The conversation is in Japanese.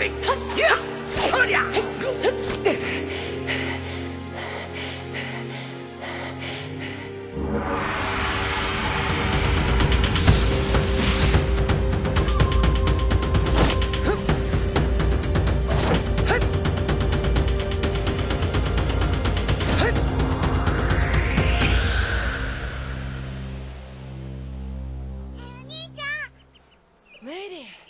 れいやそりゃ。メイリー